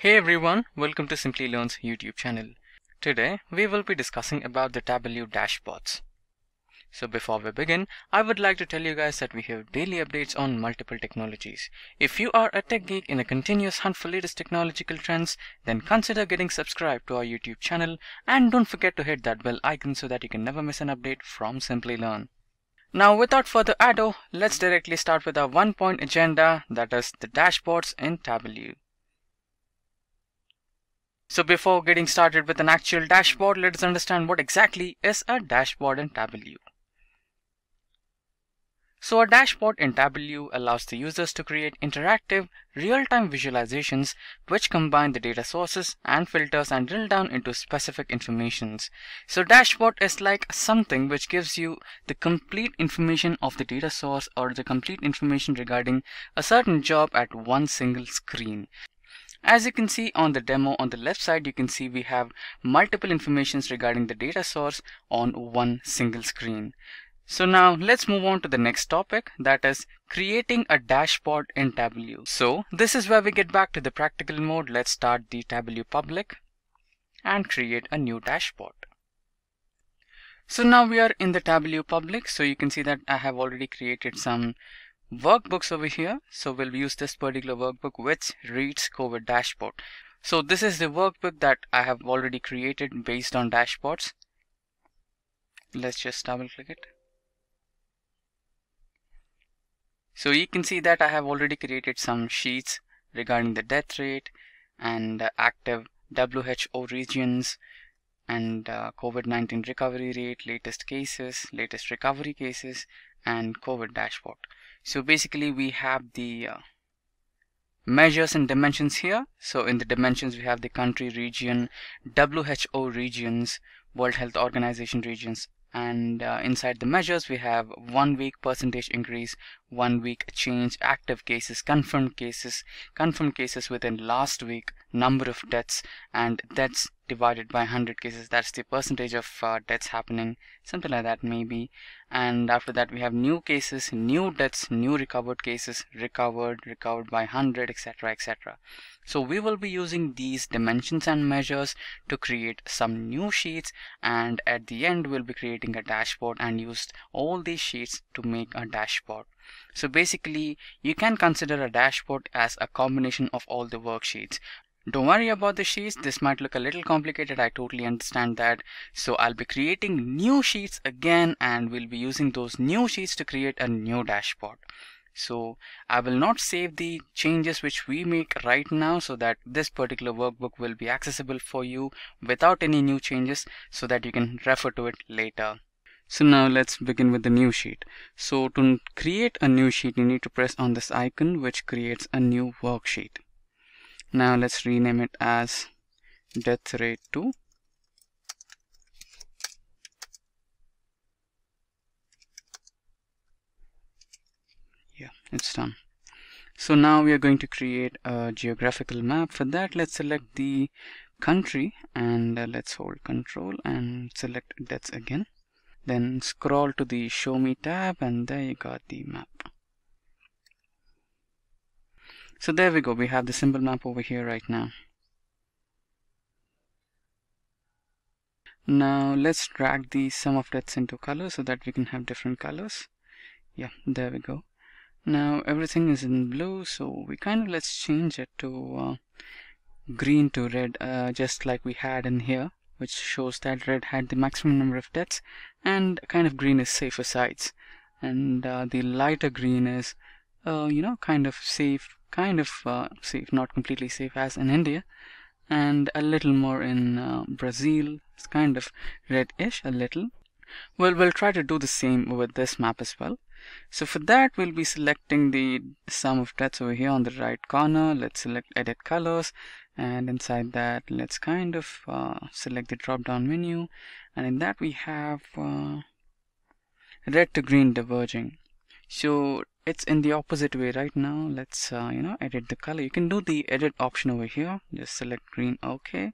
Hey everyone, welcome to Simplilearn's YouTube channel. Today we will be discussing about the Tableau dashboards. So before we begin, I would like to tell you guys that we have daily updates on multiple technologies. If you are a tech geek in a continuous hunt for latest technological trends, then consider getting subscribed to our YouTube channel and don't forget to hit that bell icon so that you can never miss an update from Simplilearn. Now without further ado, let's directly start with our one point agenda that is the dashboards in Tableau. So before getting started with an actual dashboard, let us understand what exactly is a dashboard in Tableau. So a dashboard in Tableau allows the users to create interactive, real-time visualizations which combine the data sources and filters and drill down into specific informations. So dashboard is like something which gives you the complete information of the data source or the complete information regarding a certain job at one single screen. As you can see on the demo on the left side, you can see we have multiple informations regarding the data source on one single screen. So now let's move on to the next topic that is creating a dashboard in Tableau. So this is where we get back to the practical mode. Let's start the Tableau public and create a new dashboard. So now we are in the Tableau public. So you can see that I have already created some workbooks over here. So we'll use this particular workbook which reads COVID dashboard. So this is the workbook that I have already created based on dashboards. Let's just double click it. So you can see that I have already created some sheets regarding the death rate and active WHO regions and uh, COVID-19 recovery rate, latest cases, latest recovery cases, and COVID dashboard. So basically we have the uh, measures and dimensions here. So in the dimensions we have the country region, WHO regions, World Health Organization regions, and uh, inside the measures we have one week percentage increase one week change active cases confirmed cases confirmed cases within last week number of deaths and deaths divided by 100 cases that's the percentage of uh, deaths happening something like that maybe. And after that we have new cases new deaths new recovered cases recovered recovered by 100 etc etc so we will be using these dimensions and measures to create some new sheets and at the end we'll be creating a dashboard and use all these sheets to make a dashboard. So basically you can consider a dashboard as a combination of all the worksheets don't worry about the sheets. This might look a little complicated. I totally understand that. So I'll be creating new sheets again and we'll be using those new sheets to create a new dashboard. So I will not save the changes which we make right now so that this particular workbook will be accessible for you without any new changes so that you can refer to it later. So now let's begin with the new sheet. So to create a new sheet, you need to press on this icon which creates a new worksheet. Now let's rename it as death rate 2. Yeah, it's done. So now we are going to create a geographical map. For that, let's select the country and uh, let's hold control and select deaths again. Then scroll to the show me tab and there you got the map. So there we go, we have the symbol map over here right now. Now let's drag the sum of deaths into color so that we can have different colors. Yeah, there we go. Now everything is in blue, so we kind of let's change it to uh, green to red, uh, just like we had in here, which shows that red had the maximum number of deaths, and kind of green is safer sides, and uh, the lighter green is, uh, you know, kind of safe kind of uh, safe, not completely safe as in India, and a little more in uh, Brazil. It's kind of reddish a little. Well, we'll try to do the same with this map as well. So for that, we'll be selecting the sum of deaths over here on the right corner. Let's select edit colors and inside that let's kind of uh, select the drop down menu and in that we have uh, red to green diverging so it's in the opposite way right now. Let's uh, you know edit the color. You can do the edit option over here. Just select green okay.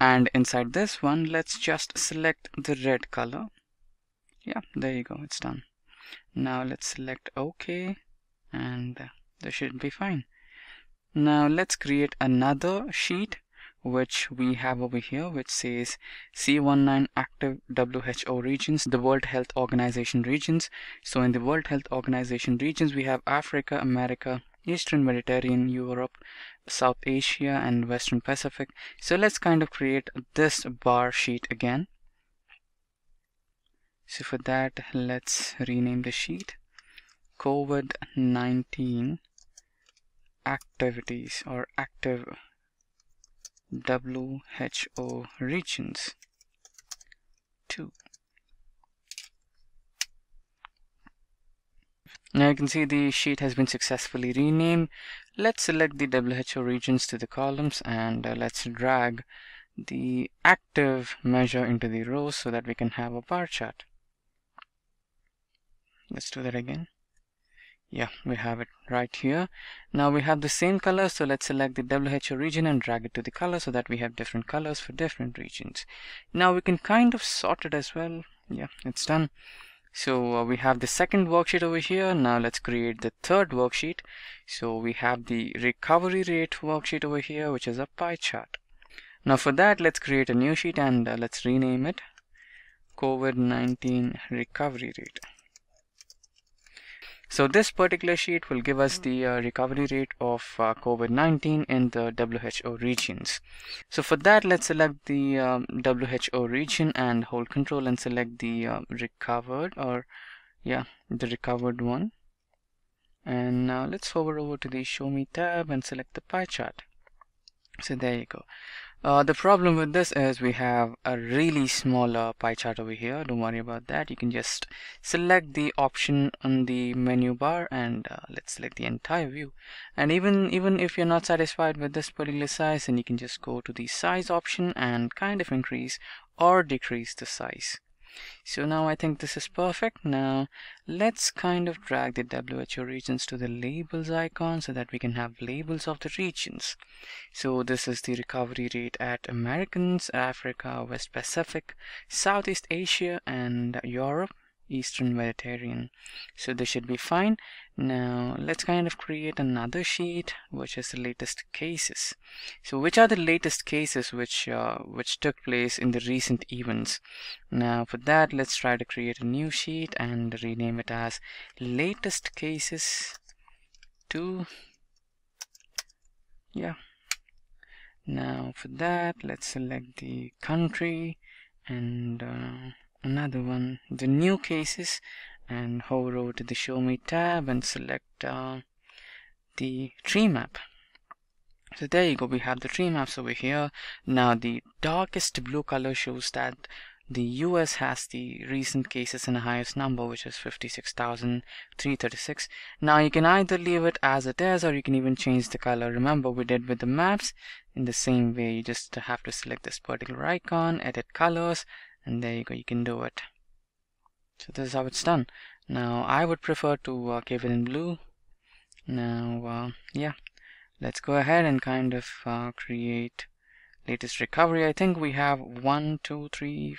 And inside this one let's just select the red color. Yeah there you go. It's done. Now let's select ok and this should be fine. Now let's create another sheet which we have over here which says C19 active WHO regions, the World Health Organization regions. So in the World Health Organization regions we have Africa, America, Eastern Mediterranean, Europe, South Asia and Western Pacific. So let's kind of create this bar sheet again. So for that let's rename the sheet COVID-19 activities or active WHO regions 2. Now you can see the sheet has been successfully renamed. Let's select the WHO regions to the columns and uh, let's drag the active measure into the rows so that we can have a bar chart. Let's do that again yeah we have it right here. Now we have the same color so let's select the WHO region and drag it to the color so that we have different colors for different regions. Now we can kind of sort it as well. Yeah it's done. So uh, we have the second worksheet over here. Now let's create the third worksheet. So we have the recovery rate worksheet over here which is a pie chart. Now for that let's create a new sheet and uh, let's rename it COVID-19 recovery rate so this particular sheet will give us the uh, recovery rate of uh, COVID-19 in the WHO regions. So for that, let's select the um, WHO region and hold control and select the uh, recovered or yeah, the recovered one. And now let's hover over to the show me tab and select the pie chart. So there you go. Uh, the problem with this is we have a really small pie chart over here. Don't worry about that. You can just select the option on the menu bar and uh, let's select the entire view. And even even if you're not satisfied with this particular size, then you can just go to the size option and kind of increase or decrease the size. So now I think this is perfect. Now let's kind of drag the WHO regions to the labels icon so that we can have labels of the regions. So this is the recovery rate at Americans, Africa, West Pacific, Southeast Asia and Europe. Eastern Mediterranean. So this should be fine. Now let's kind of create another sheet which is the latest cases. So which are the latest cases which uh, which took place in the recent events. Now for that let's try to create a new sheet and rename it as latest cases to yeah now for that let's select the country and uh, another one the new cases and hover over to the show me tab and select uh, the tree map. So there you go we have the tree maps over here. Now the darkest blue color shows that the US has the recent cases in the highest number which is 56,336 now you can either leave it as it is or you can even change the color. Remember we did with the maps in the same way. You just have to select this particular icon edit colors and there you go you can do it. So this is how it's done. Now I would prefer to uh, keep it in blue. Now uh, yeah let's go ahead and kind of uh, create latest recovery. I think we have one two three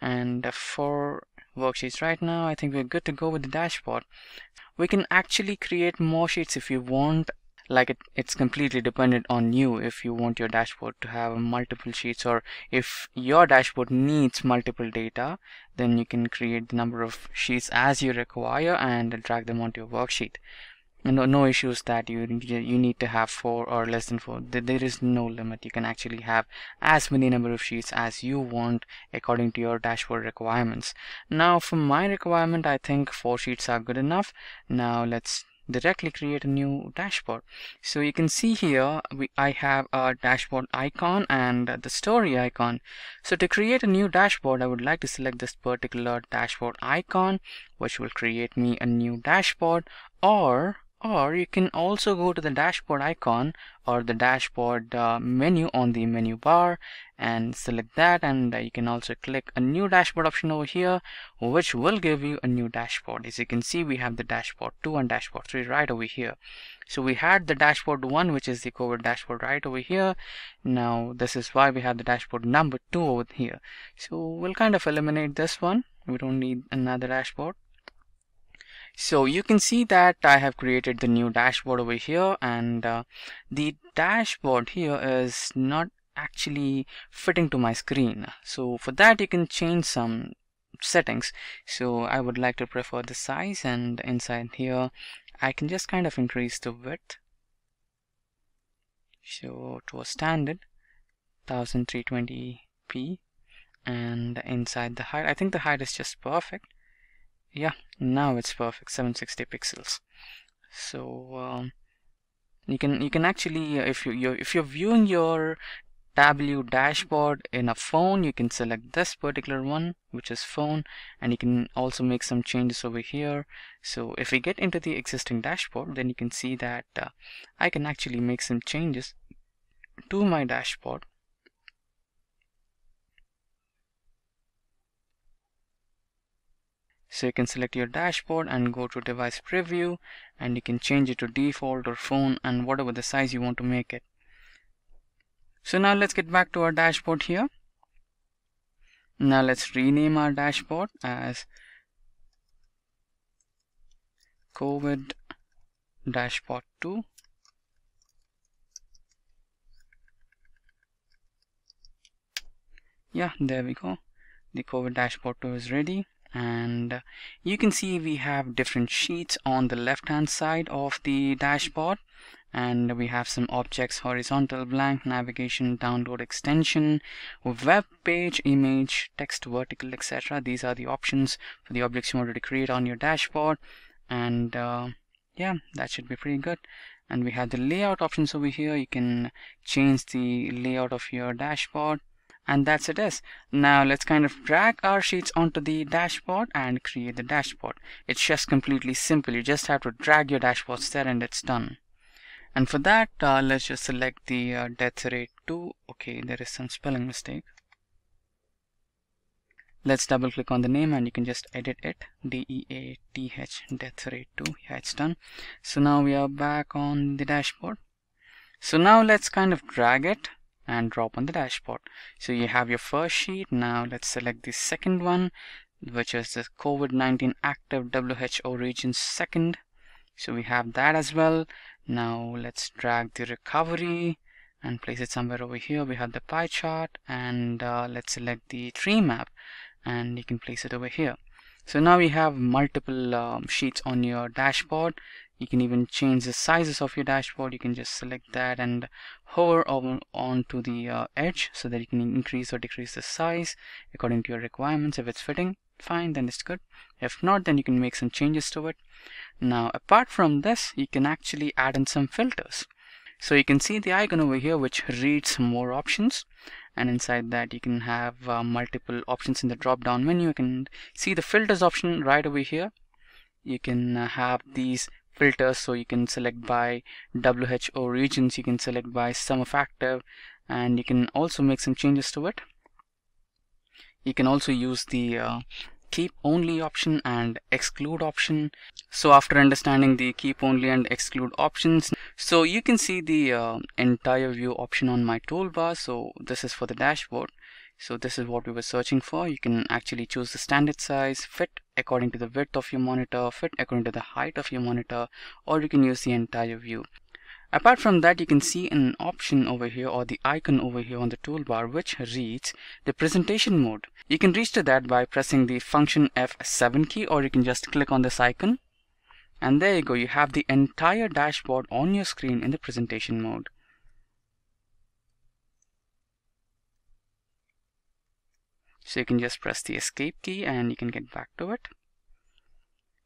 and four worksheets right now. I think we're good to go with the dashboard. We can actually create more sheets if you want like it, it's completely dependent on you if you want your dashboard to have multiple sheets or if your dashboard needs multiple data then you can create the number of sheets as you require and drag them onto your worksheet. No, no issues that you you need to have four or less than four. There is no limit. You can actually have as many number of sheets as you want according to your dashboard requirements. Now for my requirement I think four sheets are good enough. Now let's directly create a new dashboard. So you can see here we, I have a dashboard icon and the story icon. So to create a new dashboard I would like to select this particular dashboard icon which will create me a new dashboard. Or or you can also go to the dashboard icon or the dashboard uh, menu on the menu bar and select that and you can also click a new dashboard option over here which will give you a new dashboard. As you can see we have the dashboard 2 and dashboard 3 right over here. So we had the dashboard 1 which is the COVID dashboard right over here. Now this is why we have the dashboard number 2 over here. So we'll kind of eliminate this one. We don't need another dashboard. So you can see that I have created the new dashboard over here and uh, the dashboard here is not actually fitting to my screen. So for that you can change some settings. So I would like to prefer the size and inside here I can just kind of increase the width. So to a standard 1320p and inside the height I think the height is just perfect yeah now it's perfect 760 pixels so um, you can you can actually uh, if you you're, if you're viewing your Tableau dashboard in a phone. You can select this particular one which is phone and you can also make some changes over here. So if we get into the existing dashboard then you can see that uh, I can actually make some changes to my dashboard. So you can select your dashboard and go to device preview and you can change it to default or phone and whatever the size you want to make it. So now let's get back to our dashboard here. Now let's rename our dashboard as COVID dashboard 2. Yeah, there we go. The COVID dashboard 2 is ready and you can see we have different sheets on the left hand side of the dashboard and we have some objects horizontal blank navigation download extension web page image text vertical etc these are the options for the objects you wanted to create on your dashboard. And uh, yeah that should be pretty good. And we have the layout options over here. You can change the layout of your dashboard. And that's it is. Now let's kind of drag our sheets onto the dashboard and create the dashboard. It's just completely simple. You just have to drag your dashboards there and it's done and for that uh, let's just select the uh, death rate 2 okay there is some spelling mistake let's double click on the name and you can just edit it D-E-A-T-H death rate 2 yeah it's done so now we are back on the dashboard so now let's kind of drag it and drop on the dashboard. So you have your first sheet. Now let's select the second one, which is the COVID-19 active WHO region second. So we have that as well. Now let's drag the recovery and place it somewhere over here. We have the pie chart and uh, let's select the tree map and you can place it over here. So now we have multiple um, sheets on your dashboard you can even change the sizes of your dashboard you can just select that and hover over onto the uh, edge so that you can increase or decrease the size according to your requirements if it's fitting fine then it's good. If not then you can make some changes to it. Now apart from this you can actually add in some filters. So you can see the icon over here which reads more options. And inside that you can have uh, multiple options in the drop down menu. You can see the filters option right over here. You can uh, have these filters. So you can select by WHO regions. You can select by sum of active. And you can also make some changes to it. You can also use the uh, keep only option and exclude option so after understanding the keep only and exclude options so you can see the uh, entire view option on my toolbar so this is for the dashboard so this is what we were searching for. You can actually choose the standard size, fit according to the width of your monitor, fit according to the height of your monitor, or you can use the entire view. Apart from that, you can see an option over here or the icon over here on the toolbar which reads the presentation mode. You can reach to that by pressing the function F7 key or you can just click on this icon. And there you go, you have the entire dashboard on your screen in the presentation mode. So you can just press the escape key and you can get back to it.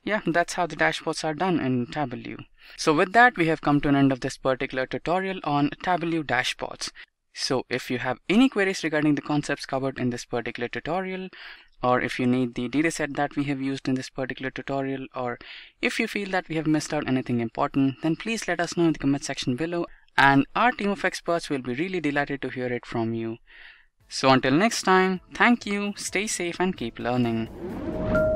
Yeah, that's how the dashboards are done in Tableau. So with that, we have come to an end of this particular tutorial on Tableau dashboards. So if you have any queries regarding the concepts covered in this particular tutorial, or if you need the dataset that we have used in this particular tutorial, or if you feel that we have missed out anything important, then please let us know in the comment section below and our team of experts will be really delighted to hear it from you. So until next time, thank you, stay safe and keep learning.